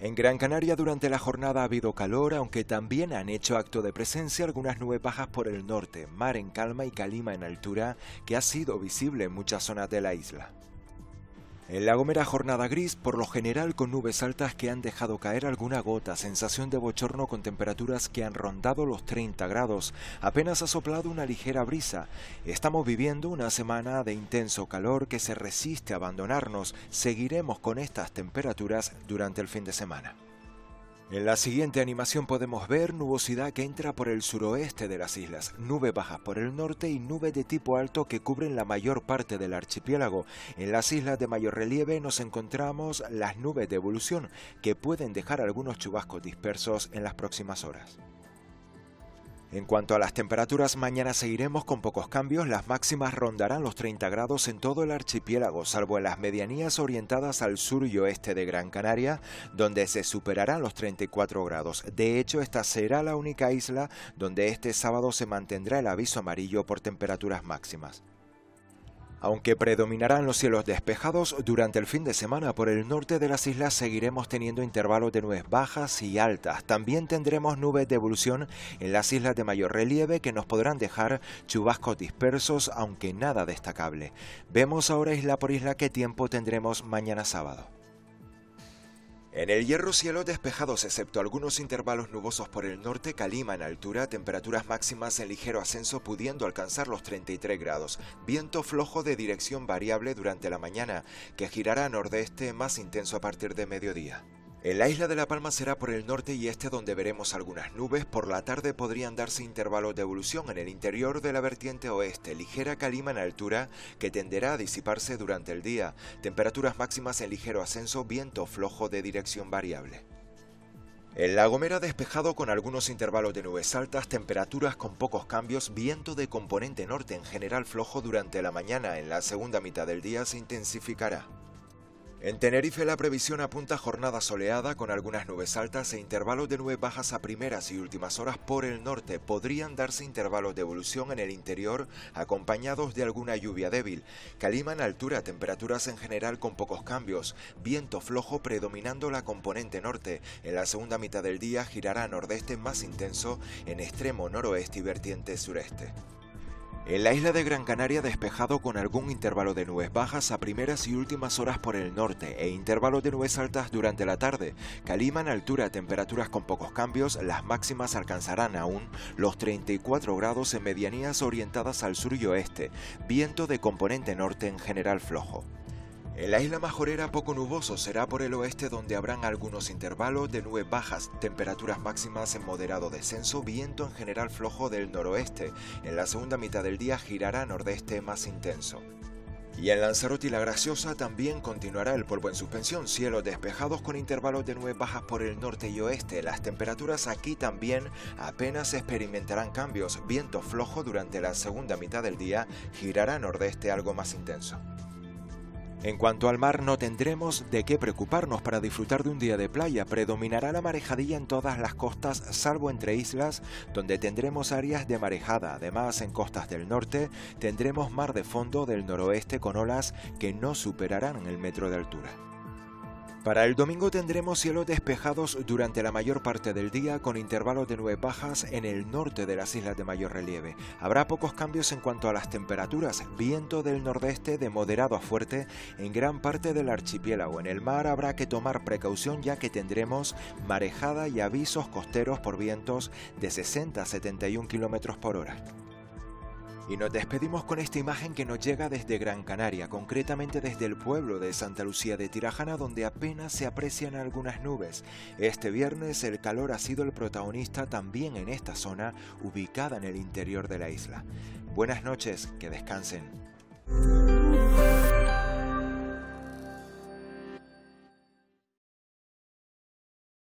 En Gran Canaria durante la jornada ha habido calor, aunque también han hecho acto de presencia algunas nubes bajas por el norte, mar en calma y calima en altura, que ha sido visible en muchas zonas de la isla. En La Gomera jornada gris, por lo general con nubes altas que han dejado caer alguna gota, sensación de bochorno con temperaturas que han rondado los 30 grados. Apenas ha soplado una ligera brisa. Estamos viviendo una semana de intenso calor que se resiste a abandonarnos. Seguiremos con estas temperaturas durante el fin de semana. En la siguiente animación podemos ver nubosidad que entra por el suroeste de las islas, nube bajas por el norte y nube de tipo alto que cubren la mayor parte del archipiélago. En las islas de mayor relieve nos encontramos las nubes de evolución que pueden dejar algunos chubascos dispersos en las próximas horas. En cuanto a las temperaturas, mañana seguiremos con pocos cambios. Las máximas rondarán los 30 grados en todo el archipiélago, salvo en las medianías orientadas al sur y oeste de Gran Canaria, donde se superarán los 34 grados. De hecho, esta será la única isla donde este sábado se mantendrá el aviso amarillo por temperaturas máximas. Aunque predominarán los cielos despejados, durante el fin de semana por el norte de las islas seguiremos teniendo intervalos de nubes bajas y altas. También tendremos nubes de evolución en las islas de mayor relieve que nos podrán dejar chubascos dispersos, aunque nada destacable. Vemos ahora isla por isla qué tiempo tendremos mañana sábado. En el hierro cielo despejados excepto algunos intervalos nubosos por el norte, calima en altura, temperaturas máximas en ligero ascenso pudiendo alcanzar los 33 grados, viento flojo de dirección variable durante la mañana, que girará a nordeste más intenso a partir de mediodía. En la isla de La Palma será por el norte y este donde veremos algunas nubes. Por la tarde podrían darse intervalos de evolución en el interior de la vertiente oeste, ligera calima en altura que tenderá a disiparse durante el día. Temperaturas máximas en ligero ascenso, viento flojo de dirección variable. En La Gomera despejado con algunos intervalos de nubes altas, temperaturas con pocos cambios, viento de componente norte en general flojo durante la mañana. En la segunda mitad del día se intensificará. En Tenerife la previsión apunta jornada soleada con algunas nubes altas e intervalos de nubes bajas a primeras y últimas horas por el norte. Podrían darse intervalos de evolución en el interior acompañados de alguna lluvia débil. Calima en altura, temperaturas en general con pocos cambios. Viento flojo predominando la componente norte. En la segunda mitad del día girará a nordeste más intenso en extremo noroeste y vertiente sureste. En la isla de Gran Canaria despejado con algún intervalo de nubes bajas a primeras y últimas horas por el norte e intervalos de nubes altas durante la tarde. Calima en altura, temperaturas con pocos cambios, las máximas alcanzarán aún los 34 grados en medianías orientadas al sur y oeste, viento de componente norte en general flojo. En la isla Majorera poco nuboso será por el oeste donde habrán algunos intervalos de nubes bajas, temperaturas máximas en moderado descenso, viento en general flojo del noroeste. En la segunda mitad del día girará nordeste más intenso. Y en Lanzarote y La Graciosa también continuará el polvo en suspensión, cielos despejados con intervalos de nubes bajas por el norte y oeste. Las temperaturas aquí también apenas experimentarán cambios, viento flojo durante la segunda mitad del día, girará nordeste algo más intenso. En cuanto al mar, no tendremos de qué preocuparnos para disfrutar de un día de playa. Predominará la marejadilla en todas las costas, salvo entre islas, donde tendremos áreas de marejada. Además, en costas del norte tendremos mar de fondo del noroeste con olas que no superarán el metro de altura. Para el domingo tendremos cielos despejados durante la mayor parte del día con intervalos de nubes bajas en el norte de las islas de mayor relieve. Habrá pocos cambios en cuanto a las temperaturas, viento del nordeste de moderado a fuerte en gran parte del archipiélago. En el mar habrá que tomar precaución ya que tendremos marejada y avisos costeros por vientos de 60 a 71 km por hora. Y nos despedimos con esta imagen que nos llega desde Gran Canaria, concretamente desde el pueblo de Santa Lucía de Tirajana, donde apenas se aprecian algunas nubes. Este viernes el calor ha sido el protagonista también en esta zona, ubicada en el interior de la isla. Buenas noches, que descansen.